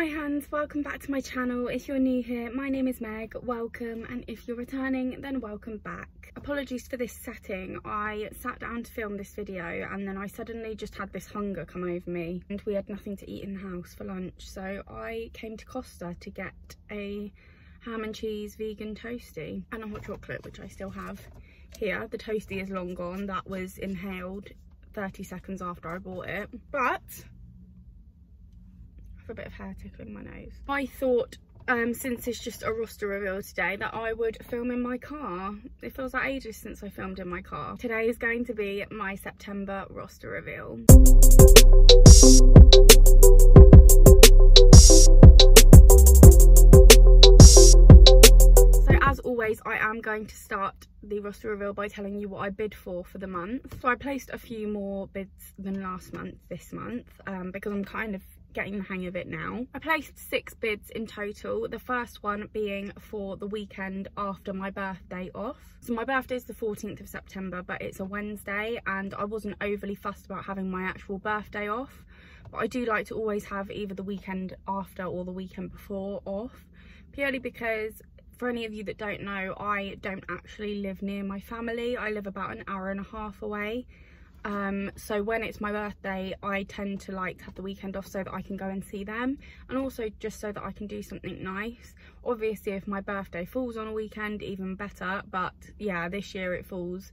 Hi hands, welcome back to my channel. If you're new here, my name is Meg, welcome, and if you're returning, then welcome back. Apologies for this setting, I sat down to film this video and then I suddenly just had this hunger come over me and we had nothing to eat in the house for lunch, so I came to Costa to get a ham and cheese vegan toasty and a hot chocolate, which I still have here. The toasty is long gone, that was inhaled 30 seconds after I bought it, but a bit of hair tickling my nose. I thought um, since it's just a roster reveal today that I would film in my car. It feels like ages since I filmed in my car. Today is going to be my September roster reveal. So as always, I am going to start the roster reveal by telling you what I bid for for the month. So I placed a few more bids than last month this month um, because I'm kind of getting the hang of it now. I placed six bids in total, the first one being for the weekend after my birthday off. So my birthday is the 14th of September, but it's a Wednesday and I wasn't overly fussed about having my actual birthday off. But I do like to always have either the weekend after or the weekend before off, purely because for any of you that don't know, I don't actually live near my family. I live about an hour and a half away um so when it's my birthday i tend to like have the weekend off so that i can go and see them and also just so that i can do something nice. Obviously if my birthday falls on a weekend even better but yeah this year it falls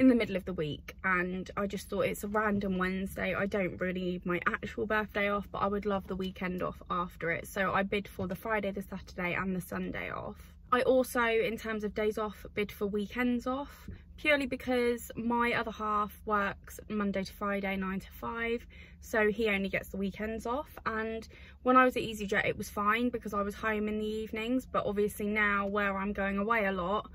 in the middle of the week and I just thought it's a random Wednesday. I don't really need my actual birthday off but I would love the weekend off after it. So I bid for the Friday the Saturday and the Sunday off I also in terms of days off bid for weekends off purely because my other half works Monday to Friday 9 to 5 so he only gets the weekends off. And when I was at EasyJet it was fine because I was home in the evenings but obviously now where I'm going away a lot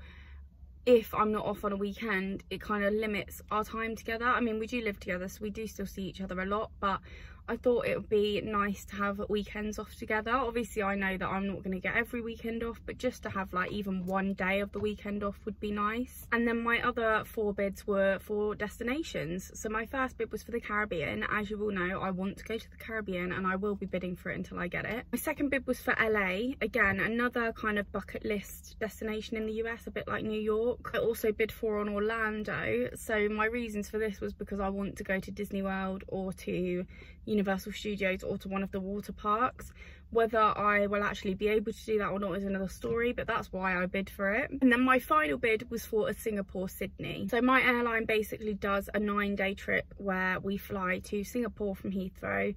if I'm not off on a weekend it kind of limits our time together. I mean we do live together so we do still see each other a lot but I thought it would be nice to have weekends off together. Obviously, I know that I'm not going to get every weekend off, but just to have like even one day of the weekend off would be nice. And then my other four bids were for destinations. So my first bid was for the Caribbean. As you all know, I want to go to the Caribbean and I will be bidding for it until I get it. My second bid was for LA. Again, another kind of bucket list destination in the US, a bit like New York. I also bid for on Orlando. So my reasons for this was because I want to go to Disney World or to Universal Studios or to one of the water parks. Whether I will actually be able to do that or not is another story, but that's why I bid for it. And then my final bid was for a Singapore Sydney. So my airline basically does a nine day trip where we fly to Singapore from Heathrow,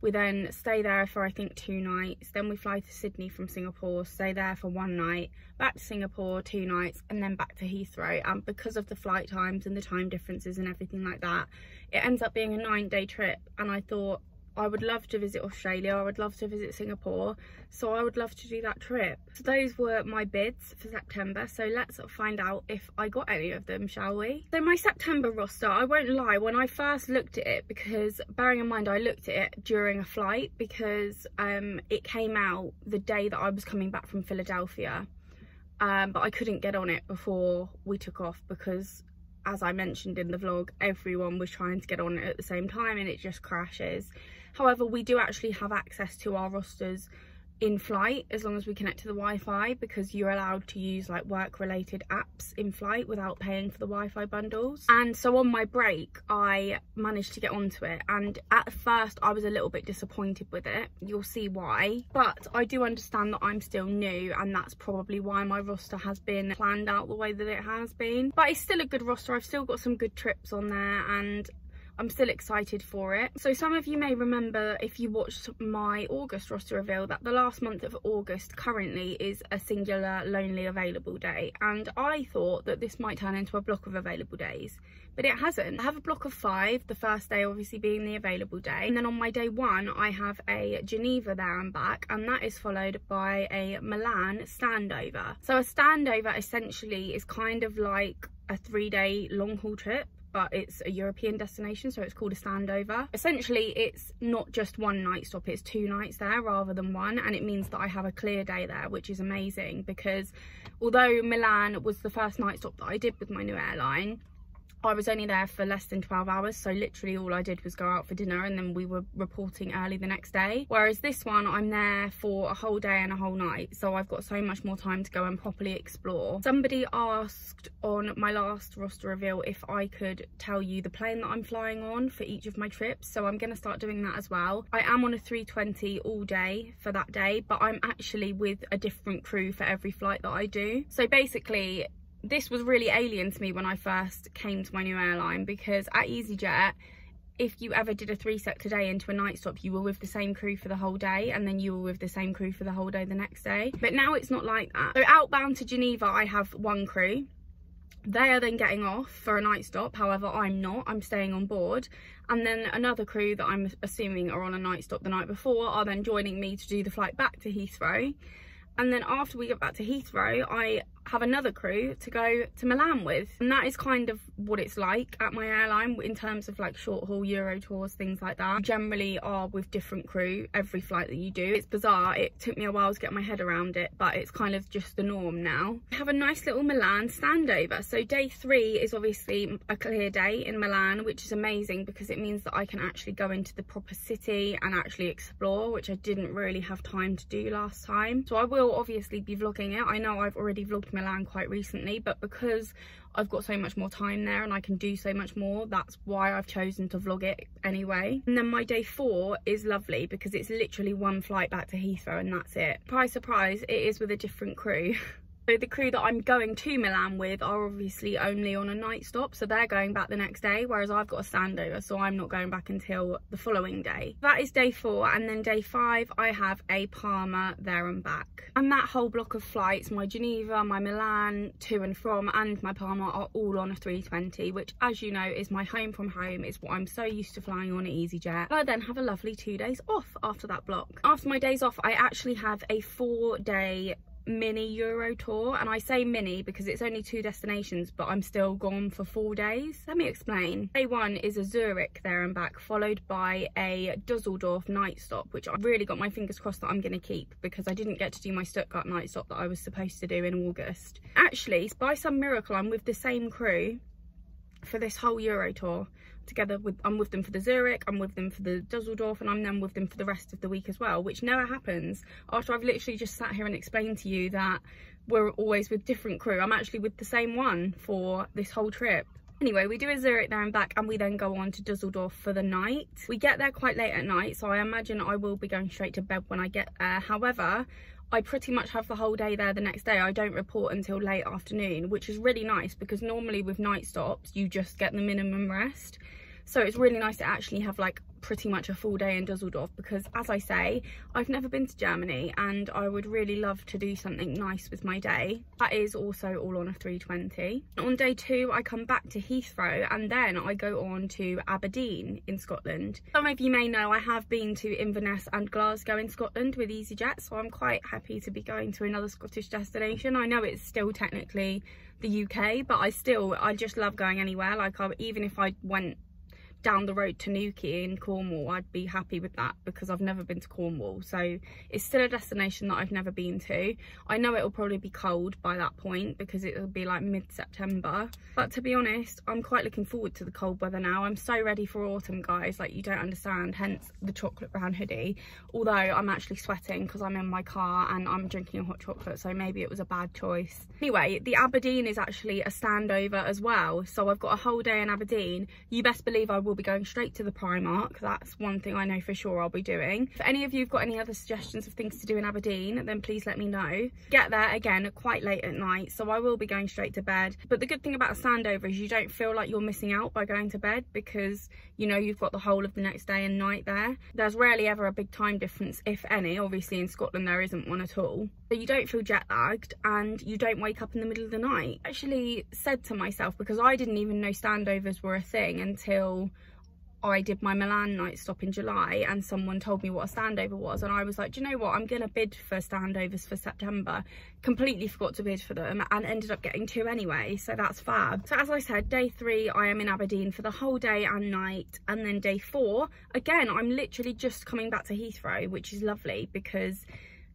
we then stay there for I think two nights. Then we fly to Sydney from Singapore, stay there for one night, back to Singapore, two nights, and then back to Heathrow. And because of the flight times and the time differences and everything like that, it ends up being a nine day trip. And I thought, I would love to visit Australia, I would love to visit Singapore, so I would love to do that trip. So those were my bids for September, so let's find out if I got any of them, shall we? So my September roster, I won't lie, when I first looked at it, because bearing in mind I looked at it during a flight, because um, it came out the day that I was coming back from Philadelphia, um, but I couldn't get on it before we took off because as I mentioned in the vlog, everyone was trying to get on it at the same time and it just crashes. However, we do actually have access to our rosters in flight as long as we connect to the Wi-Fi because you're allowed to use like work related apps in flight without paying for the Wi-Fi bundles. And so on my break I managed to get onto it and at first I was a little bit disappointed with it. You'll see why. But I do understand that I'm still new and that's probably why my roster has been planned out the way that it has been. But it's still a good roster. I've still got some good trips on there and I'm still excited for it. So some of you may remember if you watched my August roster reveal that the last month of August currently is a singular lonely available day and I thought that this might turn into a block of available days but it hasn't. I have a block of five, the first day obviously being the available day and then on my day one I have a Geneva there and back and that is followed by a Milan standover. So a standover essentially is kind of like a three day long haul trip but it's a European destination, so it's called a standover. Essentially, it's not just one night stop, it's two nights there rather than one, and it means that I have a clear day there, which is amazing because although Milan was the first night stop that I did with my new airline, I was only there for less than 12 hours so literally all I did was go out for dinner and then we were reporting early the next day whereas this one I'm there for a whole day and a whole night so I've got so much more time to go and properly explore. Somebody asked on my last roster reveal if I could tell you the plane that I'm flying on for each of my trips so I'm going to start doing that as well. I am on a 320 all day for that day but I'm actually with a different crew for every flight that I do. So basically this was really alien to me when I first came to my new airline because at EasyJet if you ever did a three sector day into a night stop you were with the same crew for the whole day and then you were with the same crew for the whole day the next day. But now it's not like that. So outbound to geneva i have one crew. They are then getting off for a night stop. However i'm not. I'm staying on board. And then another crew that i'm assuming are on a night stop the night before are then joining me to do the flight back to heathrow. And then after we get back to heathrow i have another crew to go to Milan with. And that is kind of what it's like at my airline in terms of like short haul Euro tours, things like that. Generally are with different crew every flight that you do. It's bizarre. It took me a while to get my head around it, but it's kind of just the norm now. I have a nice little Milan standover. So day three is obviously a clear day in Milan, which is amazing because it means that I can actually go into the proper city and actually explore, which I didn't really have time to do last time. So I will obviously be vlogging it. I know I've already vlogged Milan quite recently, but because I've got so much more time there and I can do so much more, that's why I've chosen to vlog it anyway. And then my day four is lovely because it's literally one flight back to Heathrow and that's it. Surprise, surprise, it is with a different crew. So the crew that I'm going to Milan with are obviously only on a night stop, so they're going back the next day, whereas I've got a standover, so I'm not going back until the following day. That is day four, and then day five, I have a Palma there and back. And that whole block of flights, my Geneva, my Milan, to and from, and my Palma are all on a 320, which as you know, is my home from home. It's what I'm so used to flying on at EasyJet. I then have a lovely two days off after that block. After my days off, I actually have a four day mini Euro tour and I say mini because it's only two destinations but I'm still gone for four days. Let me explain. Day one is a Zurich there and back followed by a Dusseldorf night stop which I really got my fingers crossed that I'm going to keep because I didn't get to do my Stuttgart night stop that I was supposed to do in August. Actually by some miracle I'm with the same crew for this whole Euro tour together with I'm with them for the Zurich, I'm with them for the Dusseldorf and I'm then with them for the rest of the week as well, which never happens after I've literally just sat here and explained to you that we're always with different crew. I'm actually with the same one for this whole trip. Anyway, we do a Zurich there and back and we then go on to Dusseldorf for the night. We get there quite late at night, so I imagine I will be going straight to bed when I get there. However, I pretty much have the whole day there the next day. I don't report until late afternoon, which is really nice because normally with night stops, you just get the minimum rest. So it's really nice to actually have like pretty much a full day in Dusseldorf because as I say I've never been to Germany and I would really love to do something nice with my day. That is also all on a 320 on day two I come back to Heathrow and then I go on to Aberdeen in Scotland. Some of you may know I have been to Inverness and Glasgow in Scotland with EasyJet so I'm quite happy to be going to another Scottish destination. I know it's still technically the UK but I still I just love going anywhere. Like I, even if I went down the road to Newquay in Cornwall, I'd be happy with that because I've never been to Cornwall. So it's still a destination that I've never been to. I know it'll probably be cold by that point because it'll be like mid-September. But to be honest, I'm quite looking forward to the cold weather now. I'm so ready for autumn, guys. Like you don't understand, hence the chocolate brown hoodie. Although I'm actually sweating because I'm in my car and I'm drinking a hot chocolate. So maybe it was a bad choice. Anyway, the Aberdeen is actually a standover as well. So I've got a whole day in Aberdeen. You best believe I will will be going straight to the Primark. That's one thing I know for sure I'll be doing. If any of you have got any other suggestions of things to do in Aberdeen, then please let me know. Get there again quite late at night, so I will be going straight to bed. But the good thing about a standover is you don't feel like you're missing out by going to bed because you know you've got the whole of the next day and night there. There's rarely ever a big time difference, if any. Obviously in Scotland there isn't one at all. So you don't feel jet lagged and you don't wake up in the middle of the night. I actually said to myself, because I didn't even know standovers were a thing until I did my Milan night stop in July and someone told me what a standover was and I was like, do you know what, I'm going to bid for standovers for September. Completely forgot to bid for them and ended up getting two anyway, so that's fab. So as I said, day three, I am in Aberdeen for the whole day and night. And then day four, again, I'm literally just coming back to Heathrow, which is lovely because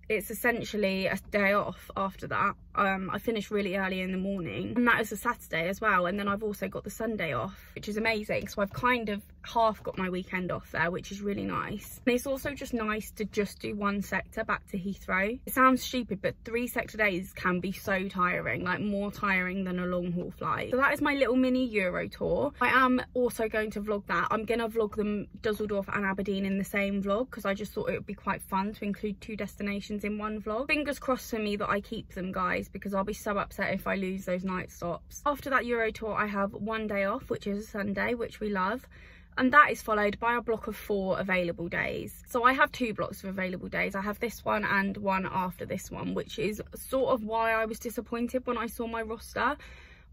it's essentially a day off after that um, I finish really early in the morning. And that is a Saturday as well. And then I've also got the Sunday off which is amazing. So I've kind of half got my weekend off there which is really nice. And it's also just nice to just do one sector back to Heathrow. It sounds stupid but three sector days can be so tiring like more tiring than a long haul flight. So that is my little mini Euro tour. I am also going to vlog that. I'm gonna vlog them Dusseldorf and Aberdeen in the same vlog because I just thought it would be quite fun to include two destinations in one vlog. Fingers crossed for me that I keep them guys because I'll be so upset if I lose those night stops. After that Euro tour I have one day off which is a Sunday which we love and that is followed by a block of four available days. So i have two blocks of available days. I have this one and one after this one which is sort of why i was disappointed when i saw my roster.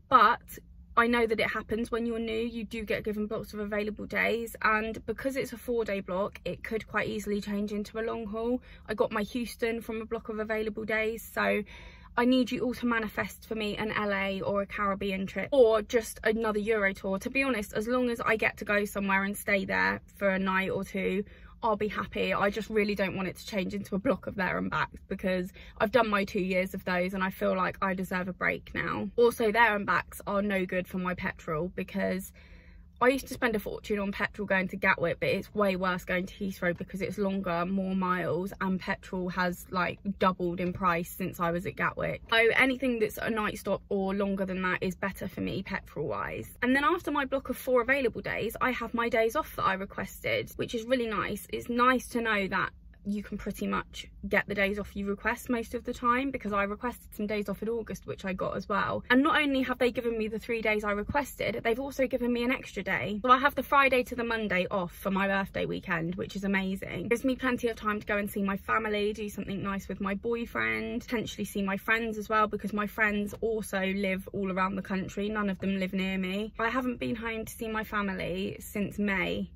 But I know that it happens when you're new, you do get given blocks of available days and because it's a four day block, it could quite easily change into a long haul. I got my Houston from a block of available days, so I need you all to manifest for me an LA or a Caribbean trip or just another Euro tour. To be honest, as long as I get to go somewhere and stay there for a night or two, I'll be happy. I just really don't want it to change into a block of there and back because I've done my two years of those and I feel like I deserve a break now. Also, there and backs are no good for my petrol because I used to spend a fortune on petrol going to Gatwick, but it's way worse going to Heathrow because it's longer, more miles, and petrol has like doubled in price since I was at Gatwick. So anything that's a night stop or longer than that is better for me petrol wise. And then after my block of four available days, I have my days off that I requested, which is really nice. It's nice to know that you can pretty much get the days off you request most of the time because I requested some days off in August which I got as well. And not only have they given me the three days I requested they've also given me an extra day. So I have the Friday to the Monday off for my birthday weekend which is amazing. Gives me plenty of time to go and see my family do something nice with my boyfriend potentially see my friends as well because my friends also live all around the country. None of them live near me. I haven't been home to see my family since May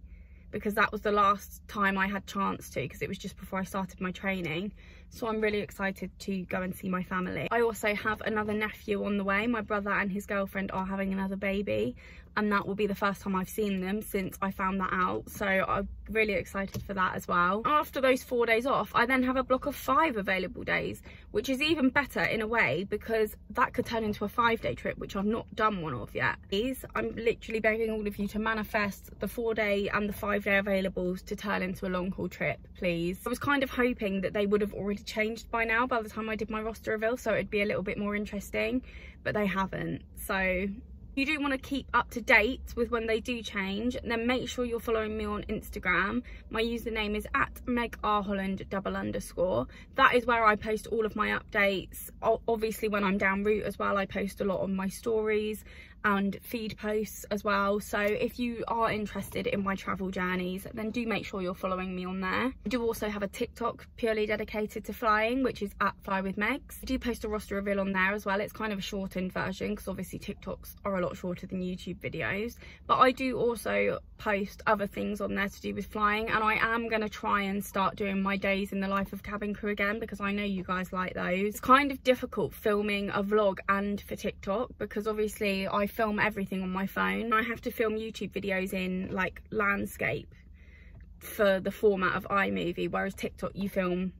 because that was the last time I had chance to because it was just before I started my training so I'm really excited to go and see my family. I also have another nephew on the way. My brother and his girlfriend are having another baby and that will be the first time I've seen them since I found that out. So I'm really excited for that as well. After those four days off, I then have a block of five available days, which is even better in a way because that could turn into a five day trip, which I've not done one of yet. Please, I'm literally begging all of you to manifest the four day and the five day availables to turn into a long haul trip, please. I was kind of hoping that they would have already changed by now by the time I did my roster reveal so it'd be a little bit more interesting but they haven't so you do want to keep up to date with when they do change then make sure you're following me on instagram. My username is at meg r holland double underscore. That is where i post all of my updates. Obviously when i'm down route as well i post a lot on my stories and feed posts as well. So if you are interested in my travel journeys then do make sure you're following me on there. I do also have a tiktok purely dedicated to flying which is at fly with megs. I do post a roster reveal on there as well. It's kind of a shortened version because obviously tiktoks are a lot shorter than youtube videos. But i do also post other things on there to do with flying and i am going to try and start doing my days in the life of cabin crew again because i know you guys like those. It's kind of difficult filming a vlog and for tiktok because obviously i film everything on my phone. I have to film YouTube videos in like landscape for the format of iMovie, whereas TikTok you film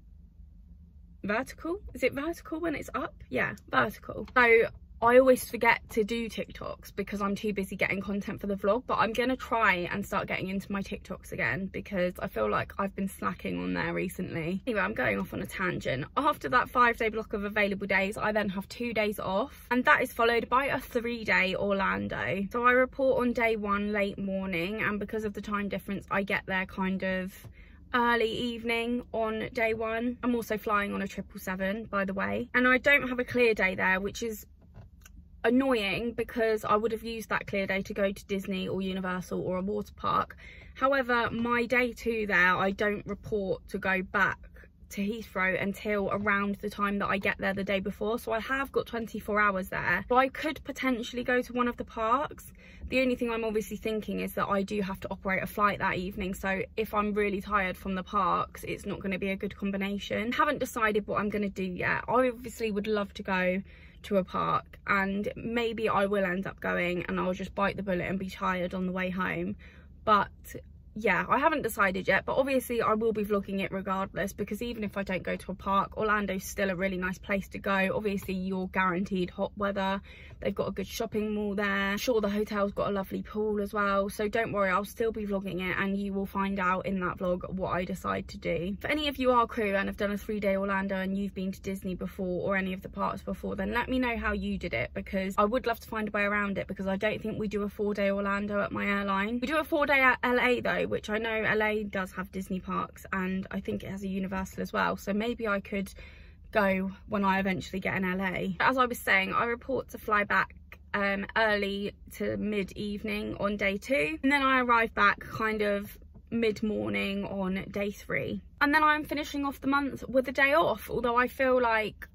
vertical. Is it vertical when it's up? Yeah, vertical. So I always forget to do TikToks because I'm too busy getting content for the vlog, but I'm going to try and start getting into my TikToks again because I feel like I've been slacking on there recently. Anyway, I'm going off on a tangent. After that five day block of available days, I then have two days off and that is followed by a three day Orlando. So I report on day one late morning and because of the time difference, I get there kind of early evening on day one. I'm also flying on a 777 by the way. And I don't have a clear day there, which is annoying because I would have used that clear day to go to Disney or Universal or a water park. However, my day two there, I don't report to go back to Heathrow until around the time that I get there the day before. So I have got 24 hours there. So I could potentially go to one of the parks. The only thing I'm obviously thinking is that I do have to operate a flight that evening. So if I'm really tired from the parks, it's not going to be a good combination. haven't decided what I'm going to do yet. I obviously would love to go to a park and maybe I will end up going and I'll just bite the bullet and be tired on the way home. But yeah, I haven't decided yet, but obviously I will be vlogging it regardless because even if I don't go to a park, Orlando's still a really nice place to go. Obviously you're guaranteed hot weather. They've got a good shopping mall there. Sure the hotel's got a lovely pool as well. So don't worry, I'll still be vlogging it and you will find out in that vlog what I decide to do. For any of you are crew and have done a three day Orlando and you've been to Disney before or any of the parks before, then let me know how you did it because I would love to find a way around it because I don't think we do a four day Orlando at my airline. We do a four day at LA though which I know LA does have Disney parks and I think it has a Universal as well. So maybe I could go when I eventually get in LA. As I was saying, I report to fly back um, early to mid-evening on day two. And then I arrive back kind of mid-morning on day three. And then I'm finishing off the month with a day off, although I feel like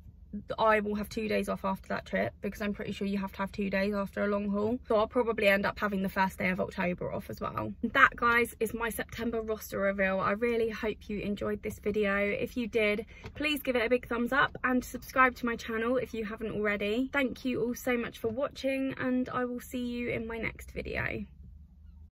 I will have two days off after that trip because I'm pretty sure you have to have two days after a long haul. So I'll probably end up having the first day of October off as well. That guys is my September roster reveal. I really hope you enjoyed this video. If you did, please give it a big thumbs up and subscribe to my channel if you haven't already. Thank you all so much for watching and I will see you in my next video.